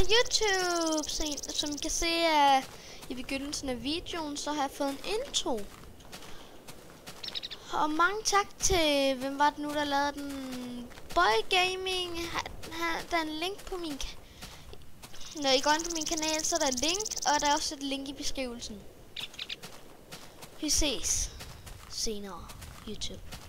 YouTube. Så, som I kan se uh, i begyndelsen af videoen, så har jeg fået en intro. Og mange tak til, hvem var det nu, der lavede den? Boy Gaming. Her, der er en link på min Når I går ind på min kanal, så er der et link, og der er også et link i beskrivelsen. Vi ses senere, YouTube.